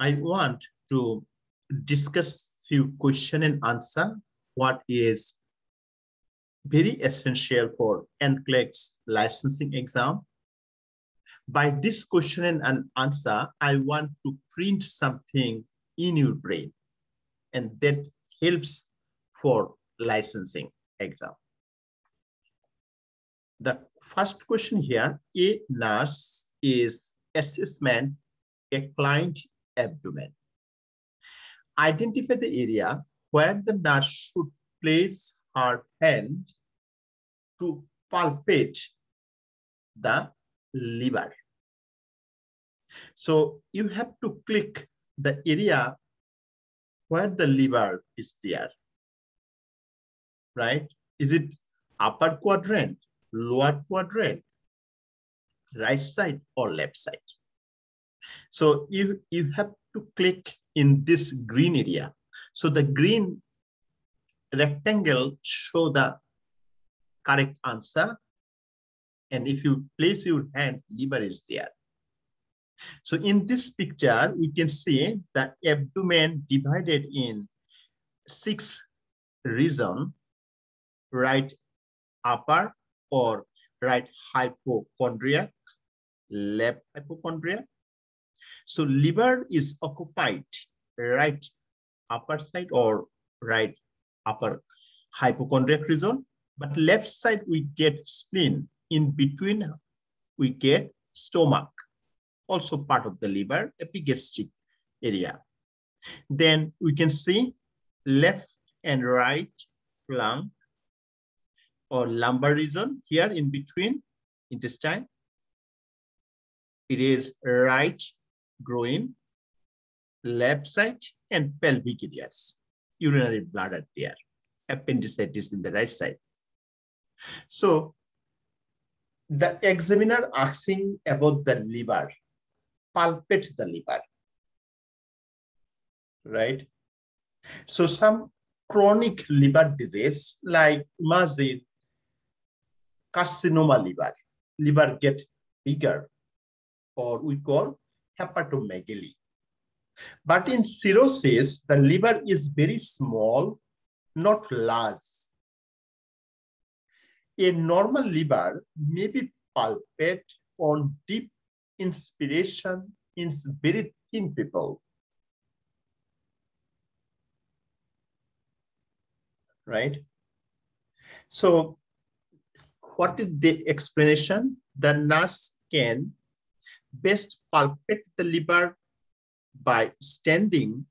I want to discuss few question and answer what is very essential for NCLEX licensing exam. By this question and answer, I want to print something in your brain and that helps for licensing exam. The first question here, a nurse is assessment a client abdomen. Identify the area where the nurse should place her hand to palpate the liver. So you have to click the area where the liver is there, right? Is it upper quadrant, lower quadrant, right side or left side? So you, you have to click in this green area. So the green rectangle show the correct answer. And if you place your hand, liver is there. So in this picture, we can see the abdomen divided in six region, right upper or right hypochondriac, left hypochondriac, so liver is occupied right upper side or right upper hypochondriac region, but left side we get spleen. In between we get stomach, also part of the liver, epigastric area. Then we can see left and right flank or lumbar region here in between intestine. It is right groin, left side, and pelvic areas. Urinary bladder there. Appendicitis in the right side. So the examiner asking about the liver, palpate the liver, right? So some chronic liver disease, like imagine carcinoma liver, liver get bigger, or we call hepatomegaly. But in cirrhosis, the liver is very small, not large. A normal liver may be palpate on deep inspiration in very thin people. Right? So what is the explanation? The nurse can best palpate the liver by standing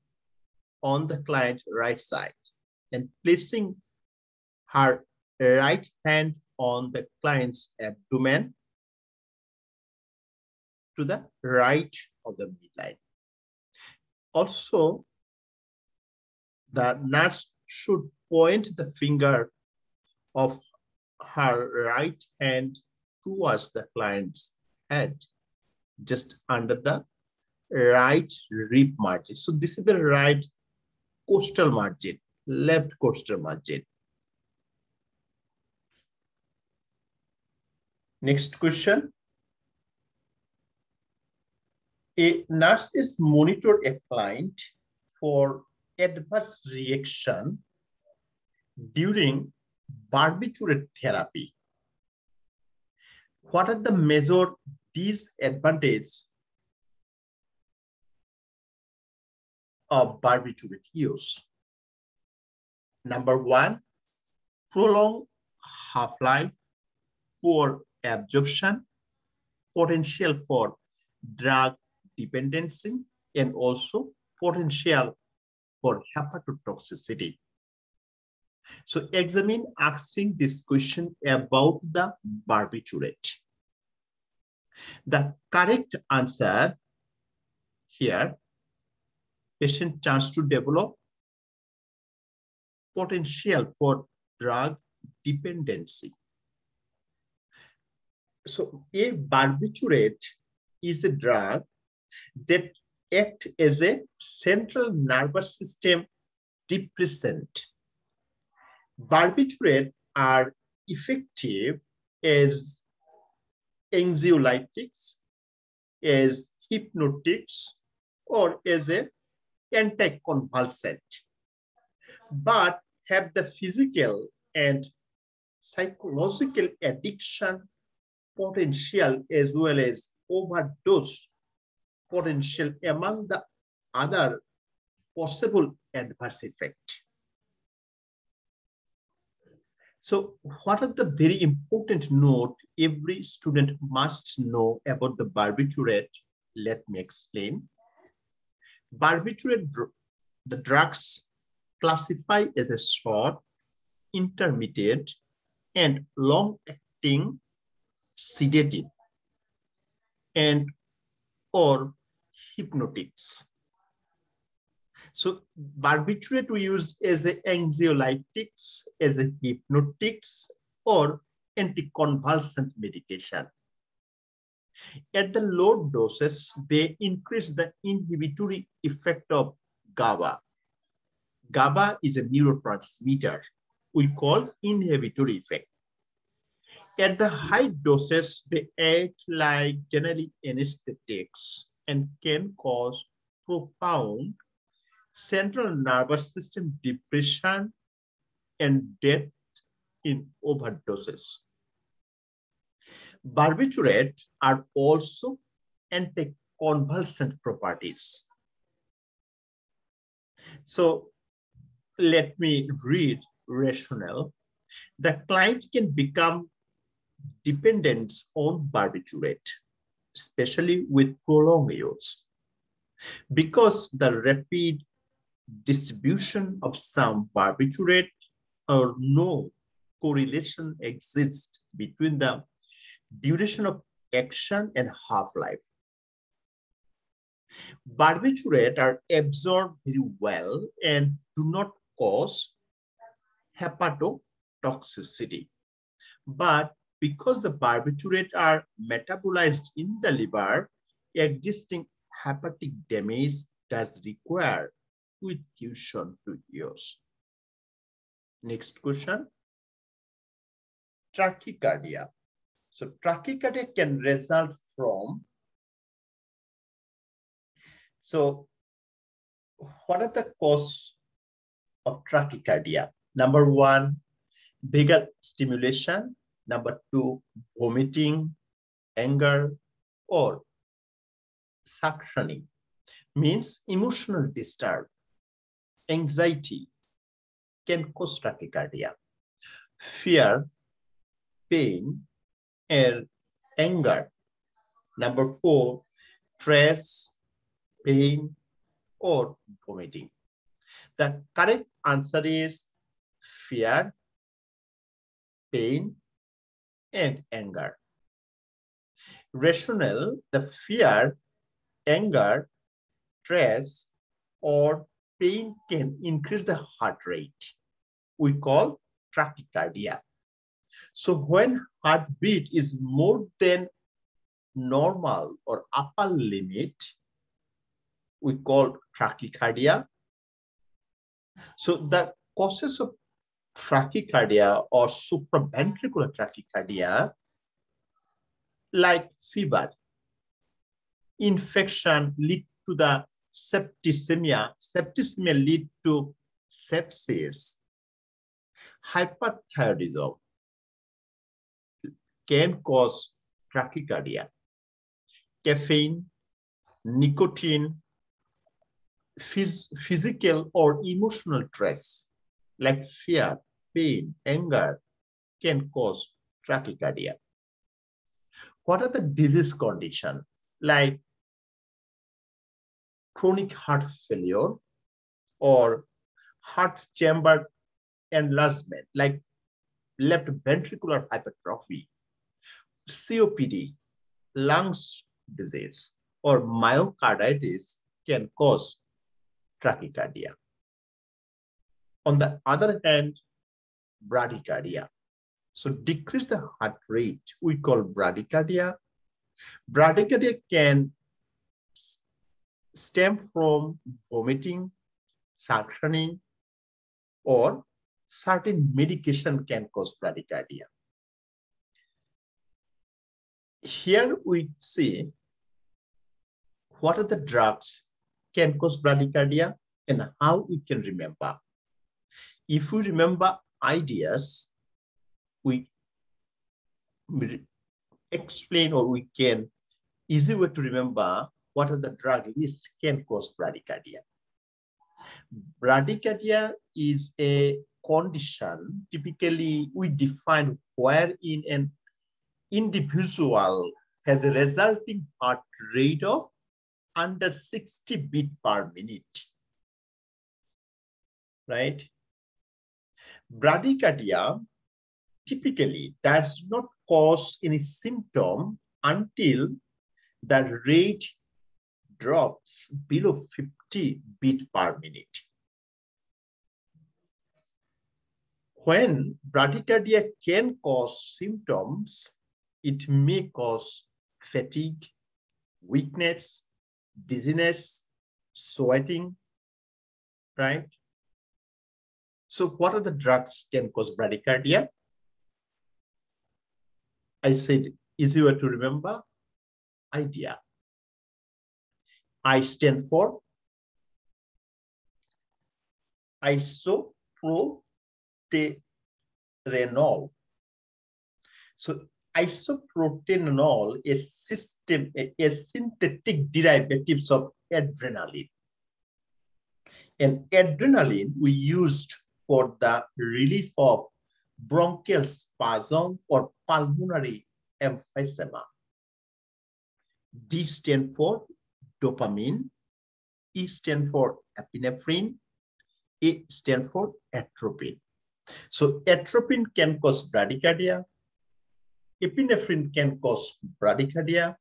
on the client's right side and placing her right hand on the client's abdomen to the right of the midline. Also, the nurse should point the finger of her right hand towards the client's head just under the right rib margin. So this is the right costal margin, left costal margin. Next question. A nurse is monitored a client for adverse reaction during barbiturate therapy. What are the major disadvantage of barbiturate use. Number one, prolonged half-life, poor absorption, potential for drug dependency, and also potential for hepatotoxicity. So examine asking this question about the barbiturate. The correct answer here, patient chance to develop potential for drug dependency. So a barbiturate is a drug that act as a central nervous system depressant. Barbiturate are effective as anxiolytics, as hypnotics, or as a anticonvulsant, but have the physical and psychological addiction potential as well as overdose potential among the other possible adverse effect. So what are the very important note every student must know about the barbiturate? Let me explain. Barbiturate, the drugs classify as a short, intermediate, and long-acting sedative and or hypnotics. So barbiturate we use as a anxiolytics, as a hypnotics, or anticonvulsant medication. At the low doses, they increase the inhibitory effect of GABA. GABA is a neurotransmitter we call inhibitory effect. At the high doses, they act like generally anesthetics and can cause profound central nervous system depression and death in overdoses. Barbiturate are also anticonvulsant properties. So let me read rationale. The client can become dependent on barbiturate, especially with prolonged use, because the rapid distribution of some barbiturate or no correlation exists between the duration of action and half-life. Barbiturate are absorbed very well and do not cause hepatotoxicity. But because the barbiturate are metabolized in the liver, existing hepatic damage does require quick tuition to use. Next question. Tachycardia. So tachycardia can result from, so what are the cause of tachycardia? Number one, vagal stimulation. Number two, vomiting, anger, or suctioning means emotional disturb, anxiety can cause tachycardia. Fear, pain, and anger. Number four, stress, pain, or vomiting. The correct answer is fear, pain, and anger. Rational, the fear, anger, stress, or pain can increase the heart rate. We call tachycardia. So when heartbeat is more than normal or upper limit, we call tachycardia. So the causes of tachycardia or supraventricular tachycardia, like fever, infection lead to the septicemia. Septicemia lead to sepsis, hyperthyroidism, can cause tachycardia. Caffeine, nicotine, phys physical or emotional stress like fear, pain, anger can cause tachycardia. What are the disease condition like chronic heart failure or heart chamber enlargement like left ventricular hypertrophy COPD, lungs disease, or myocarditis can cause tachycardia. On the other hand, bradycardia. So decrease the heart rate, we call bradycardia. Bradycardia can stem from vomiting, suctioning, or certain medication can cause bradycardia here we see what are the drugs can cause bradycardia and how we can remember. If we remember ideas, we explain or we can easy way to remember what are the drug list can cause bradycardia. Bradycardia is a condition typically we define wherein an individual has a resulting heart rate of under 60 beat per minute. Right? Bradycardia typically does not cause any symptom until the rate drops below 50 beat per minute. When bradycardia can cause symptoms, it may cause fatigue, weakness, dizziness, sweating, right? So what are the drugs can cause bradycardia? I said easier to remember, idea. I stand for isoproterenol. So isoproterenol is system a synthetic derivatives of adrenaline. And adrenaline we used for the relief of bronchial spasm or pulmonary emphysema. D stand for dopamine, E stand for epinephrine, A stand for atropine. So atropine can cause bradycardia, epinephrine can cause bradycardia,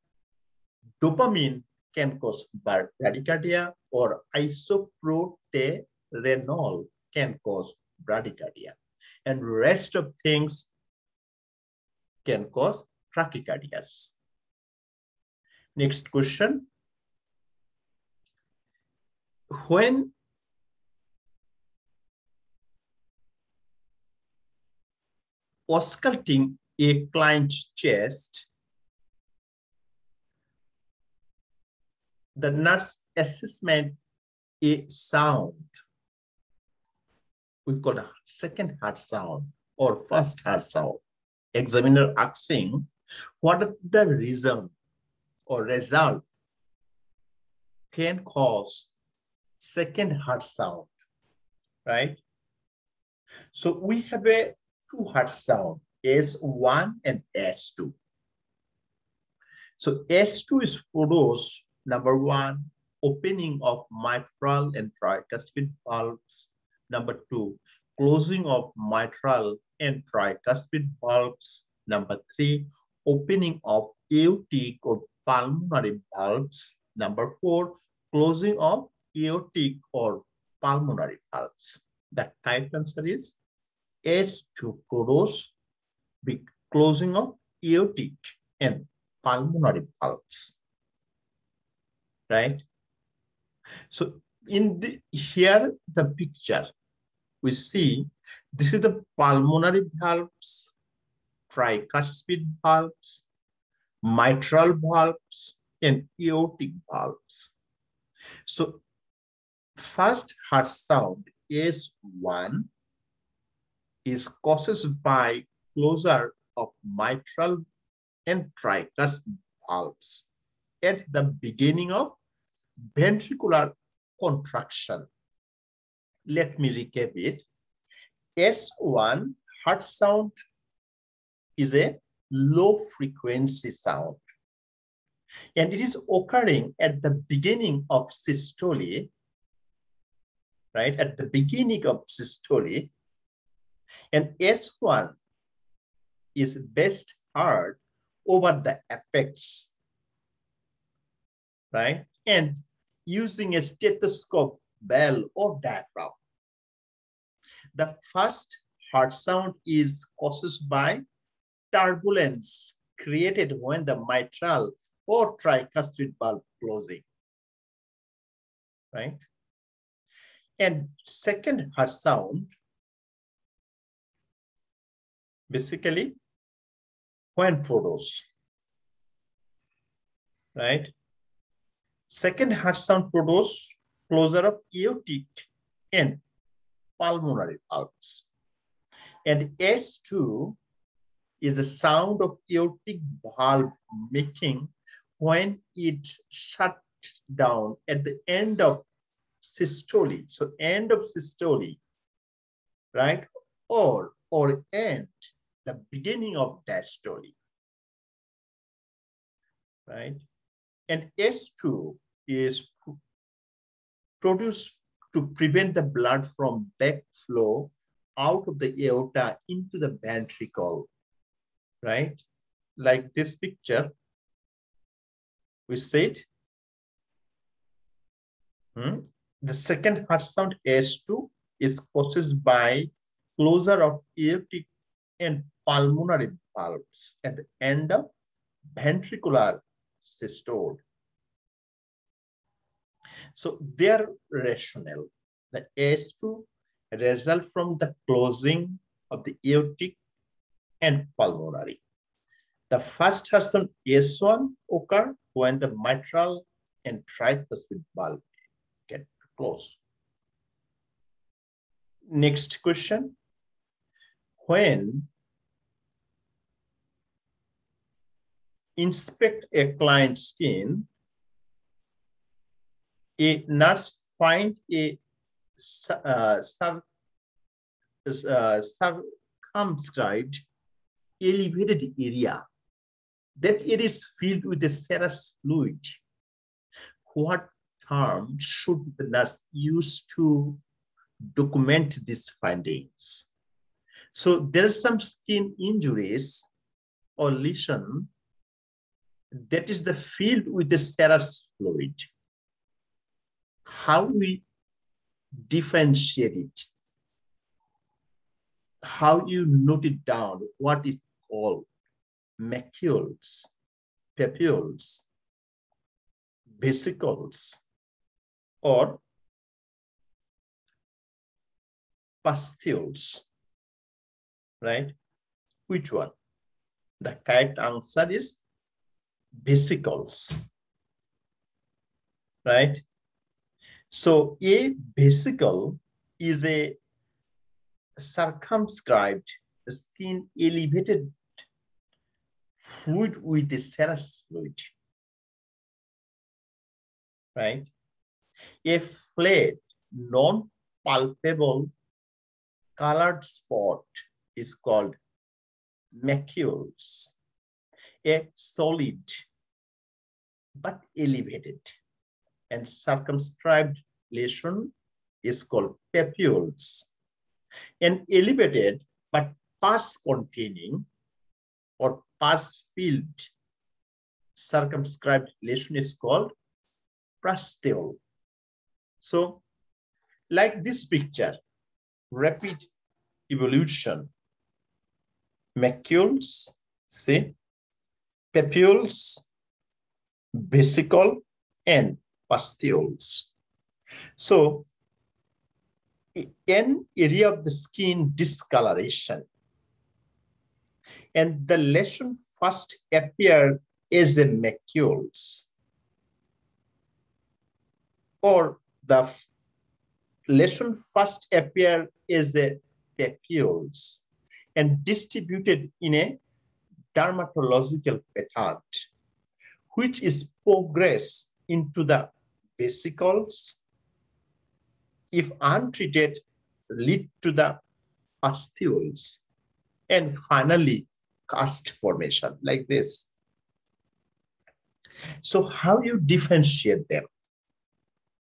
dopamine can cause bradycardia, or isoproterenol can cause bradycardia. And rest of things can cause tachycardias. Next question. When ausculting a client's chest, the nurse assessment a sound we call a second heart sound or first heart sound. Examiner asking what the reason or result can cause second heart sound, right? So we have a two heart sound, S1 and S2. So S2 is produced, number one, opening of mitral and tricuspid valves Number two, closing of mitral and tricuspid valves. Number three, opening of aortic or pulmonary valves. Number four, closing of aortic or pulmonary valves. The type answer is S2 close, big closing of aortic and pulmonary valves. Right? So in the here the picture we see this is the pulmonary valves tricuspid valves mitral valves and aortic valves so first heart sound is one is caused by closure of mitral and tricuspid valves at the beginning of ventricular contraction. Let me recap it. S1 heart sound is a low frequency sound. And it is occurring at the beginning of systole, right? At the beginning of systole. And S1 is best heard over the apex, right? And using a stethoscope bell or diaphragm. The first heart sound is caused by turbulence created when the mitral or tricuspid valve closing, right? And second heart sound, basically when produced, right? Second heart sound produced closure of aortic and pulmonary valves. And S2 is the sound of aortic valve making when it shut down at the end of systole. So end of systole, right? Or, or end, the beginning of diastole, right? And S2 is produced to prevent the blood from backflow out of the aorta into the ventricle, right? Like this picture, we said. Hmm? The second heart sound S2 is caused by closure of aortic and pulmonary valves at the end of ventricular systole. So their rationale, the S2 result from the closing of the aortic and pulmonary. The first heart sound S1 occur when the mitral and tricuspid valve close. Next question. When inspect a client's skin, a nurse find a uh, uh, circumscribed elevated area that it is filled with a serous fluid. What term should the nurse use to document these findings? So there are some skin injuries or lesion that is the field with the serous fluid. How we differentiate it? How you note it down, what is called macules, papules, vesicles, or pustules, right? Which one? The correct answer is vesicles, right? So a vesicle is a circumscribed skin elevated fluid with the serous fluid, right? A flat, non-palpable colored spot is called macules. A solid but elevated and circumscribed lesion is called papules. An elevated but pus containing or pus filled circumscribed lesion is called pustule. So like this picture, rapid evolution, macules, see, papules, vesicle, and pustules. So an area of the skin discoloration. And the lesion first appear as a macules. Or the lesion first appear as a papules and distributed in a dermatological pattern which is progress into the vesicles, if untreated, lead to the pustules, and finally crust formation like this. So how you differentiate them?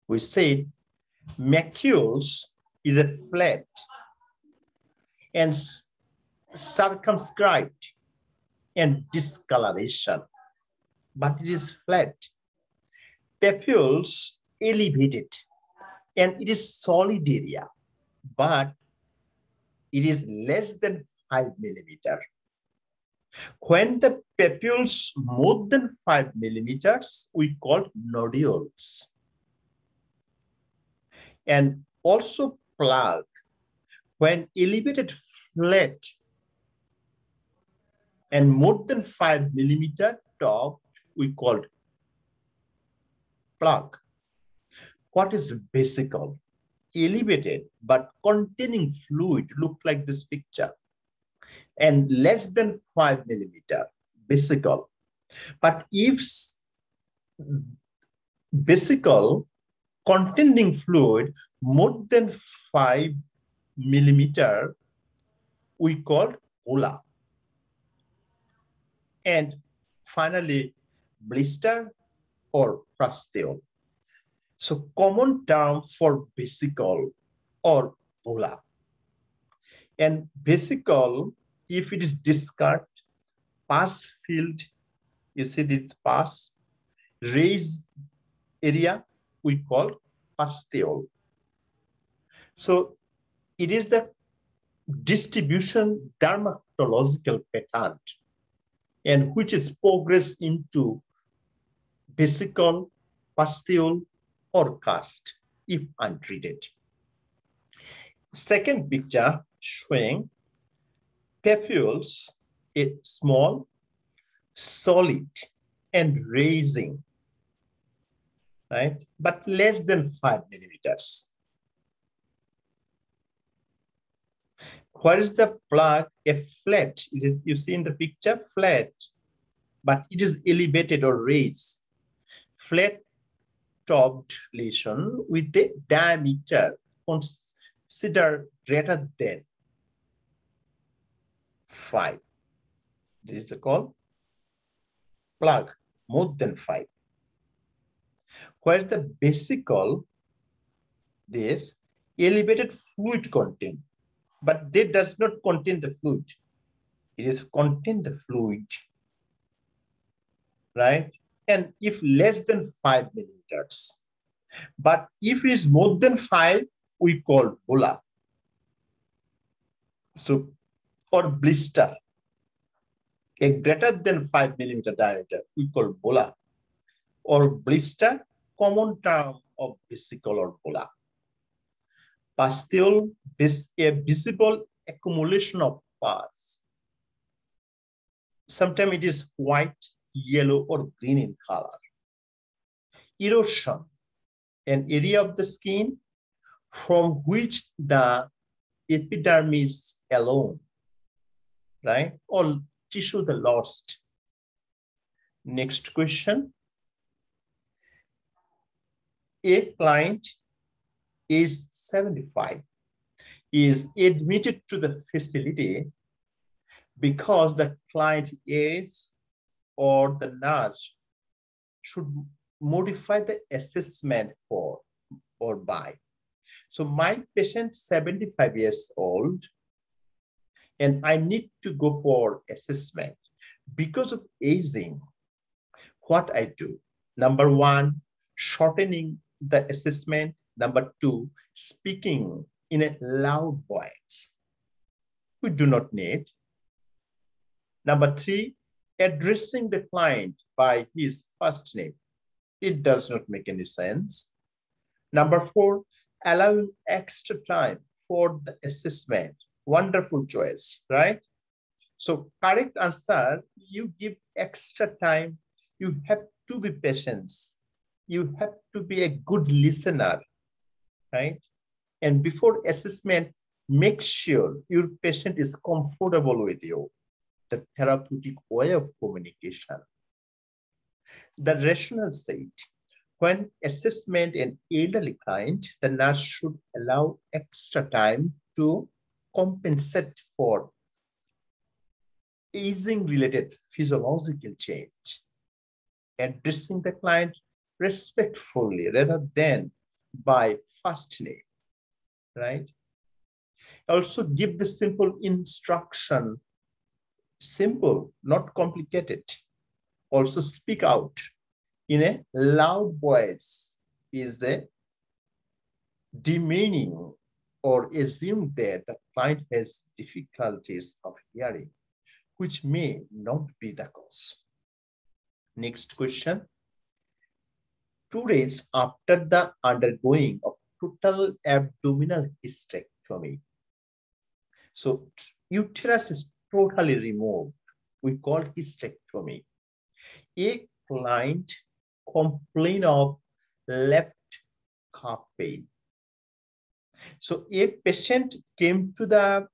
We say macules is a flat and circumscribed and discoloration, but it is flat papules elevated and it is solid area, but it is less than five millimeter. When the papules more than five millimeters, we call nodules. And also plaque, when elevated flat and more than five millimeter top, we call plaque. What is vesicle? Elevated but containing fluid, look like this picture, and less than five millimeter vesicle. But if vesicle containing fluid more than five millimeter, we call bulla. And finally, blister or pustule. So common term for vesicle or bulla. And vesicle, if it is discard, pus filled, you see this pus, raised area, we call pustule. So it is the distribution dermatological pattern and which is progress into vesicle, pustule, or crust if untreated. Second picture showing papules, a small, solid, and raising, right? But less than five millimeters. What is the plaque? A flat. It is, you see in the picture, flat, but it is elevated or raised. Flat topped lesion with the diameter considered greater than 5. This is called plaque, more than 5. Whereas the vesicle, this elevated fluid content but they does not contain the fluid. It is contain the fluid, right? And if less than five millimeters, but if it is more than five, we call bulla. So, or blister, a greater than five millimeter diameter, we call bulla, or blister, common term of vesicle or bulla pustule is a visible accumulation of pus. Sometimes it is white, yellow, or green in color. Erosion, an area of the skin from which the epidermis alone, right? or tissue the lost. Next question. A client is 75 is admitted to the facility because the client is or the nurse should modify the assessment for or by. So my patient 75 years old and I need to go for assessment because of aging. What I do, number one, shortening the assessment Number two, speaking in a loud voice. We do not need. Number three, addressing the client by his first name. It does not make any sense. Number four, allowing extra time for the assessment. Wonderful choice, right? So correct answer, you give extra time. You have to be patient. You have to be a good listener right? And before assessment, make sure your patient is comfortable with you, the therapeutic way of communication. The rational said, when assessment an elderly client, the nurse should allow extra time to compensate for aging related physiological change, addressing the client respectfully rather than by first name, right? Also give the simple instruction, simple, not complicated. Also speak out in a loud voice is the demeaning or assume that the client has difficulties of hearing, which may not be the cause. Next question two days after the undergoing of total abdominal hysterectomy. So uterus is totally removed. We call hysterectomy. A client complain of left calf pain. So a patient came to the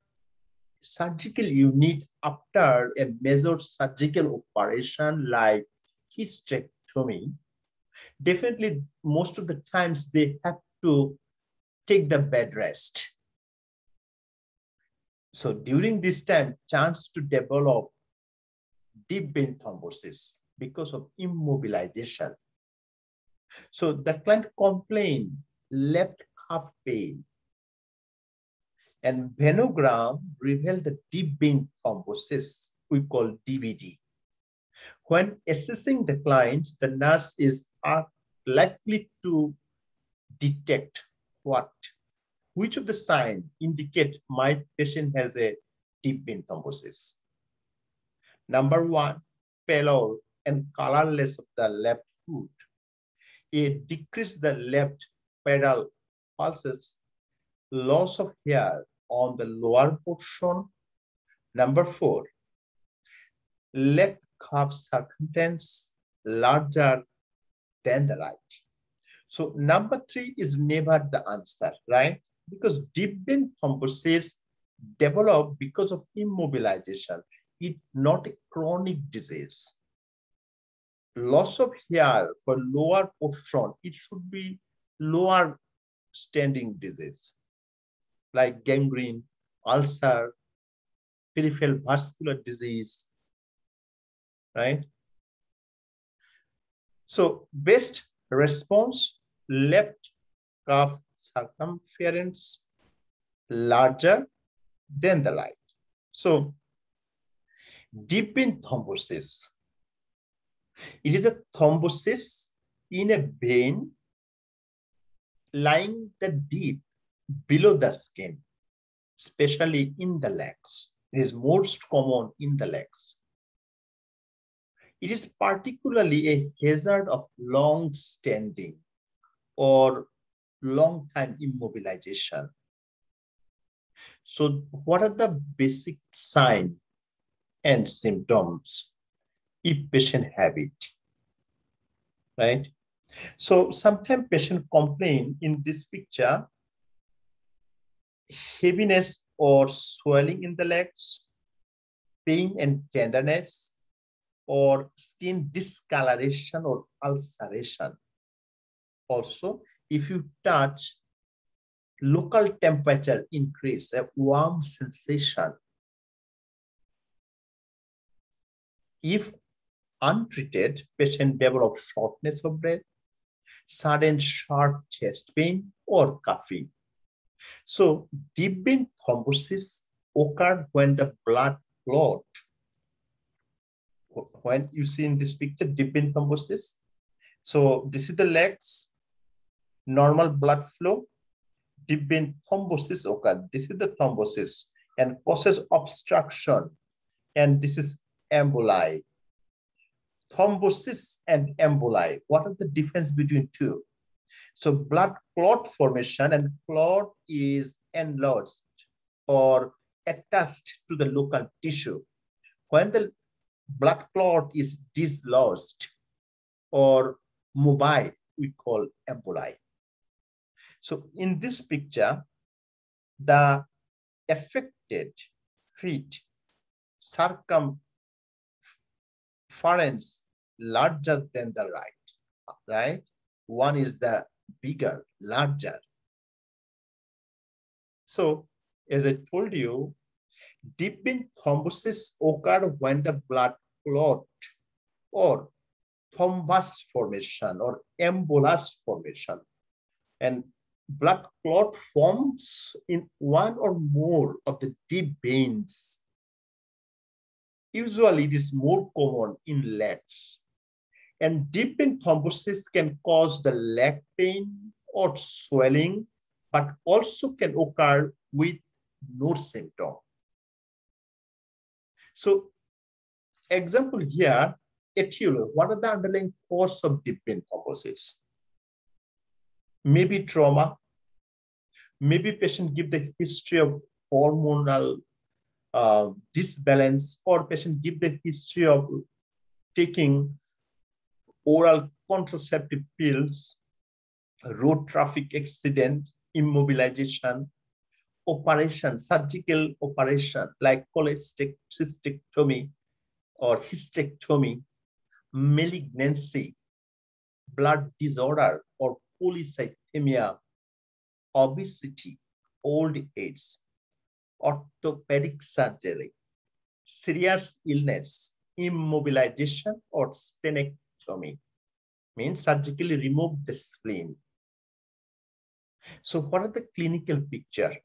surgical unit after a major surgical operation like hysterectomy. Definitely, most of the times they have to take the bed rest. So during this time, chance to develop deep vein thrombosis because of immobilization. So the client complained left calf pain and venogram revealed the deep vein thrombosis we call DVT. When assessing the client, the nurse is likely to detect what, which of the signs indicate my patient has a deep vein thrombosis. Number one, pallor and colorless of the left foot. It decrease the left pedal pulses, loss of hair on the lower portion. Number four, left calf circumference larger than the right. So number three is never the answer, right? Because deep vein thrombosis develop because of immobilization. It not a chronic disease. Loss of hair for lower portion, it should be lower standing disease like gangrene, ulcer, peripheral vascular disease, right? So best response, left calf circumference larger than the right. So deep vein thrombosis, it is a thrombosis in a vein lying the deep below the skin, especially in the legs. It is most common in the legs. It is particularly a hazard of long standing or long time immobilization. So what are the basic signs and symptoms if patient have it, right? So sometimes patient complain in this picture, heaviness or swelling in the legs, pain and tenderness, or skin discoloration or ulceration. Also, if you touch, local temperature increase, a warm sensation. If untreated, patient develop shortness of breath, sudden sharp chest pain, or coughing. So deep vein thrombosis occur when the blood clot when you see in this picture, deep vein thrombosis. So this is the legs, normal blood flow, deep vein thrombosis occur. This is the thrombosis and causes obstruction. And this is emboli. Thrombosis and emboli, what are the difference between two? So blood clot formation and clot is enlarged or attached to the local tissue. When the blood clot is dislodged or mobile, we call emboli. So in this picture, the affected feet circumference larger than the right, right? One is the bigger, larger. So as I told you, Deep vein thrombosis occur when the blood clot or thrombus formation or embolus formation. And blood clot forms in one or more of the deep veins. Usually it is more common in legs. And deep vein thrombosis can cause the leg pain or swelling, but also can occur with no symptom. So example here, etiology, what are the underlying cause of deep vein thrombosis? Maybe trauma, maybe patient give the history of hormonal uh, disbalance or patient give the history of taking oral contraceptive pills road traffic accident, immobilization, operation, surgical operation like cholecystectomy or hysterectomy, malignancy, blood disorder or polycythemia, obesity, old age, orthopedic surgery, serious illness, immobilization or splenectomy, means surgically remove the spleen. So what are the clinical picture?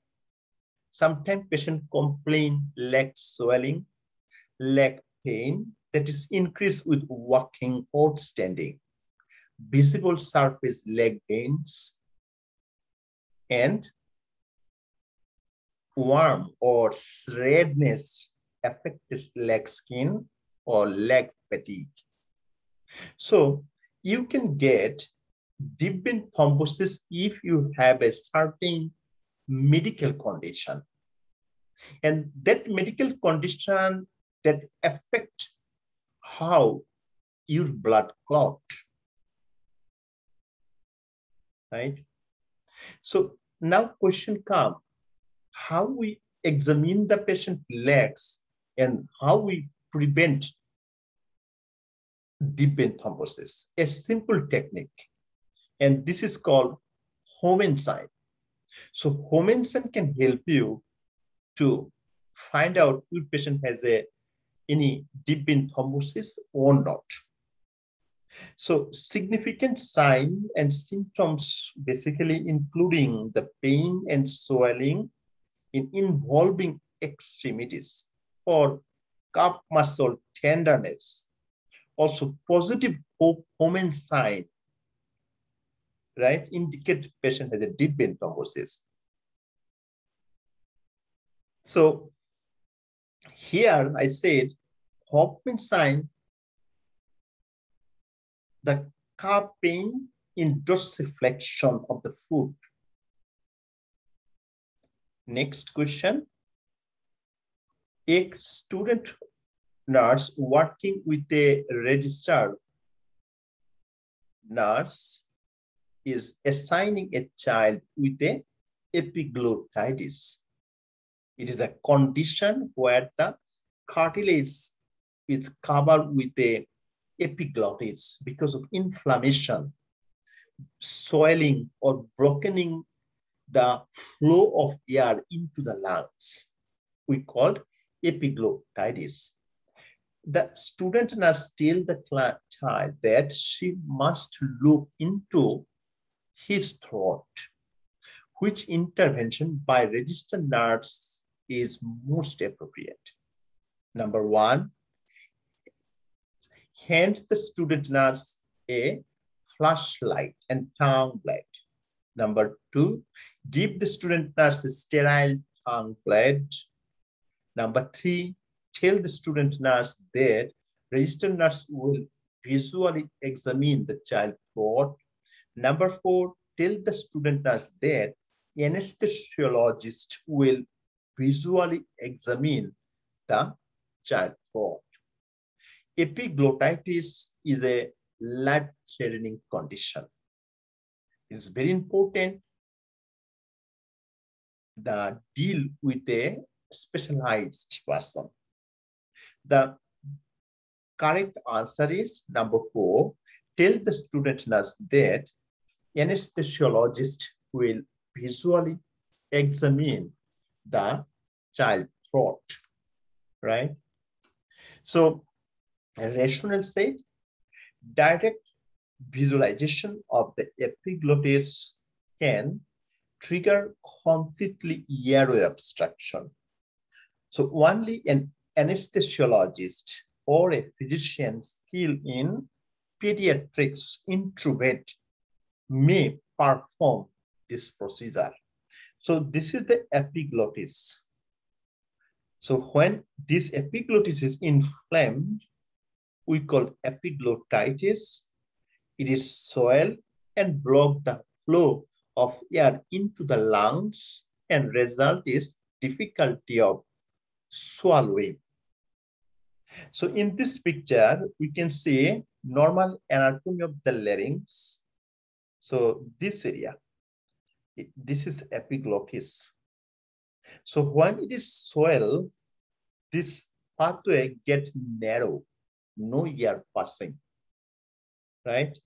Sometimes patient complain leg swelling, leg pain that is increased with walking or standing, visible surface leg pains, and warm or redness affects leg skin or leg fatigue. So you can get deep vein thrombosis if you have a certain medical condition. And that medical condition that affect how your blood clot. Right? So now question come, how we examine the patient legs and how we prevent deep vein thrombosis. A simple technique, and this is called Homans sign. So Homans sign can help you to find out if patient has a any deep vein thrombosis or not. So significant sign and symptoms basically including the pain and swelling in involving extremities or calf muscle tenderness. Also positive Homans sign, right, indicate patient has a deep vein thrombosis. So here I said Hoffman sign, the calf pain in dorsiflexion of the foot. Next question. A student nurse working with a registered nurse is assigning a child with a epiglottitis. It is a condition where the cartilage is covered with a epiglottis because of inflammation, swelling, or brokening the flow of air into the lungs. We called epiglottitis. The student nurse tell the child that she must look into his throat, which intervention by registered nurse is most appropriate. Number one, hand the student nurse a flashlight and tongue blade. Number two, give the student nurse a sterile tongue blade. Number three, tell the student nurse that registered nurse will visually examine the child throat. Number four, tell the student that anesthesiologist will visually examine the child throat. Epiglottitis is a life-threatening condition. It's very important the deal with a specialized person. The correct answer is number four. Tell the student nurse that anesthesiologist will visually examine the child throat, right? So rational said, direct visualization of the epiglottis can trigger completely airway obstruction. So only an anesthesiologist or a physician skilled in pediatrics intubate may perform this procedure. So this is the epiglottis. So when this epiglottis is inflamed, we call epiglottitis. It is swell and block the flow of air into the lungs and result is difficulty of swallowing. So in this picture, we can see normal anatomy of the larynx, So this area, this is epiglottis. So when it is swell, this pathway get narrow, no air passing, right?